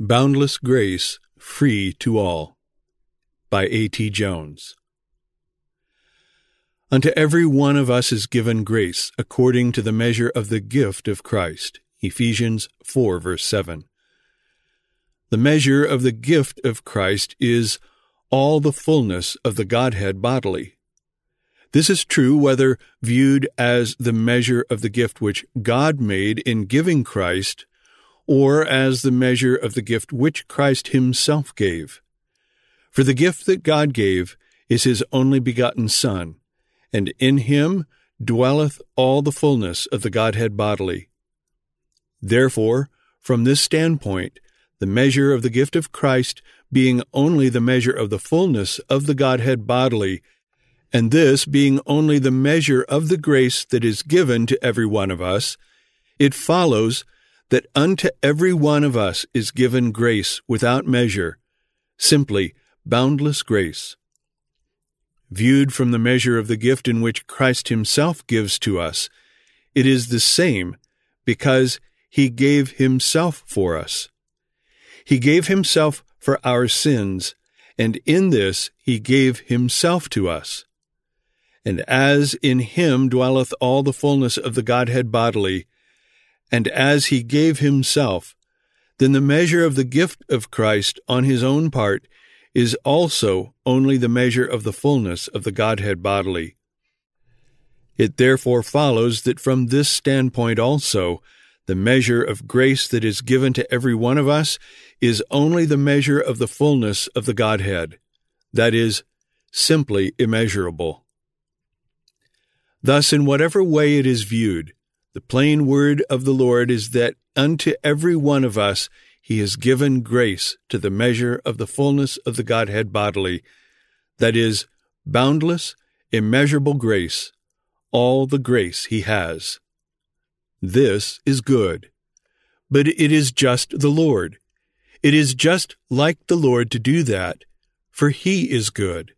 Boundless Grace, Free to All by A.T. Jones. Unto every one of us is given grace according to the measure of the gift of Christ. Ephesians 4, verse 7. The measure of the gift of Christ is all the fullness of the Godhead bodily. This is true whether viewed as the measure of the gift which God made in giving Christ or as the measure of the gift which Christ himself gave. For the gift that God gave is his only begotten Son, and in him dwelleth all the fullness of the Godhead bodily. Therefore, from this standpoint, the measure of the gift of Christ being only the measure of the fullness of the Godhead bodily, and this being only the measure of the grace that is given to every one of us, it follows that unto every one of us is given grace without measure, simply boundless grace. Viewed from the measure of the gift in which Christ Himself gives to us, it is the same because He gave Himself for us. He gave Himself for our sins, and in this He gave Himself to us. And as in Him dwelleth all the fullness of the Godhead bodily, and as he gave himself, then the measure of the gift of Christ on his own part is also only the measure of the fullness of the Godhead bodily. It therefore follows that from this standpoint also, the measure of grace that is given to every one of us is only the measure of the fullness of the Godhead, that is, simply immeasurable. Thus, in whatever way it is viewed, the plain word of the Lord is that unto every one of us he has given grace to the measure of the fullness of the Godhead bodily, that is, boundless, immeasurable grace, all the grace he has. This is good. But it is just the Lord. It is just like the Lord to do that, for he is good.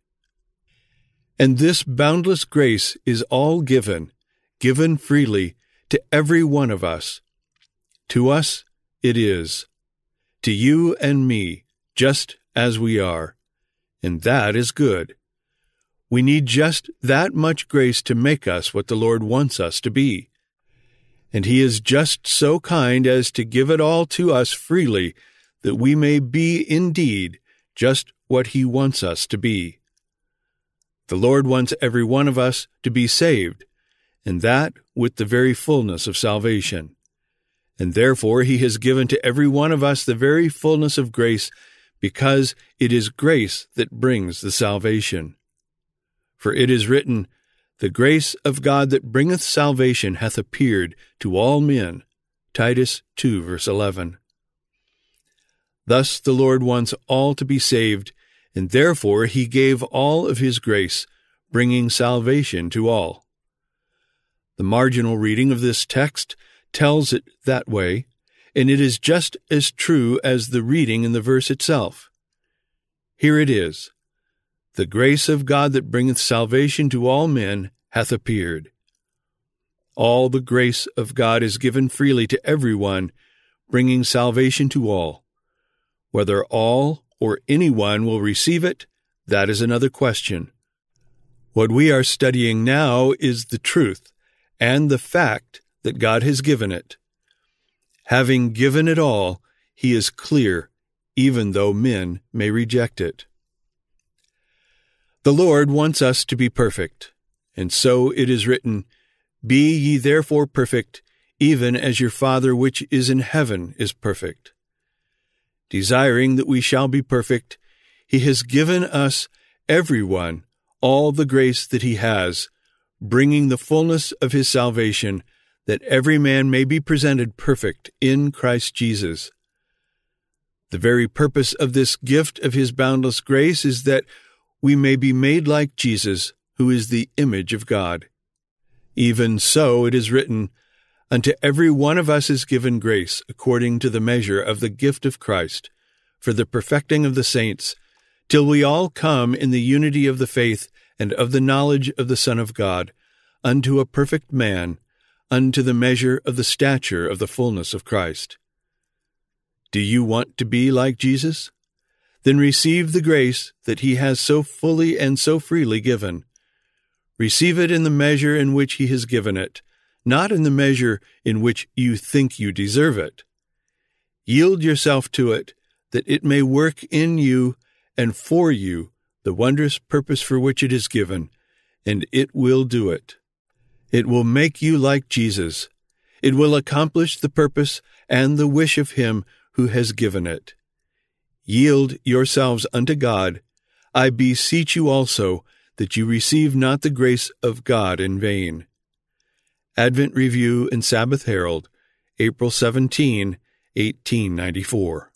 And this boundless grace is all given, given freely, to every one of us. To us it is, to you and me, just as we are, and that is good. We need just that much grace to make us what the Lord wants us to be. And He is just so kind as to give it all to us freely, that we may be indeed just what He wants us to be. The Lord wants every one of us to be saved, and that with the very fullness of salvation. And therefore he has given to every one of us the very fullness of grace, because it is grace that brings the salvation. For it is written, The grace of God that bringeth salvation hath appeared to all men. Titus 2, verse 11. Thus the Lord wants all to be saved, and therefore he gave all of his grace, bringing salvation to all. The marginal reading of this text tells it that way, and it is just as true as the reading in the verse itself. Here it is The grace of God that bringeth salvation to all men hath appeared. All the grace of God is given freely to every one, bringing salvation to all. Whether all or any one will receive it, that is another question. What we are studying now is the truth and the fact that God has given it. Having given it all, he is clear, even though men may reject it. The Lord wants us to be perfect, and so it is written, Be ye therefore perfect, even as your Father which is in heaven is perfect. Desiring that we shall be perfect, he has given us, every one, all the grace that he has, bringing the fullness of his salvation, that every man may be presented perfect in Christ Jesus. The very purpose of this gift of his boundless grace is that we may be made like Jesus, who is the image of God. Even so it is written, Unto every one of us is given grace according to the measure of the gift of Christ, for the perfecting of the saints, till we all come in the unity of the faith and of the knowledge of the Son of God, unto a perfect man, unto the measure of the stature of the fullness of Christ. Do you want to be like Jesus? Then receive the grace that He has so fully and so freely given. Receive it in the measure in which He has given it, not in the measure in which you think you deserve it. Yield yourself to it, that it may work in you and for you the wondrous purpose for which it is given, and it will do it. It will make you like Jesus. It will accomplish the purpose and the wish of Him who has given it. Yield yourselves unto God. I beseech you also that you receive not the grace of God in vain. Advent Review and Sabbath Herald, April 17, 1894.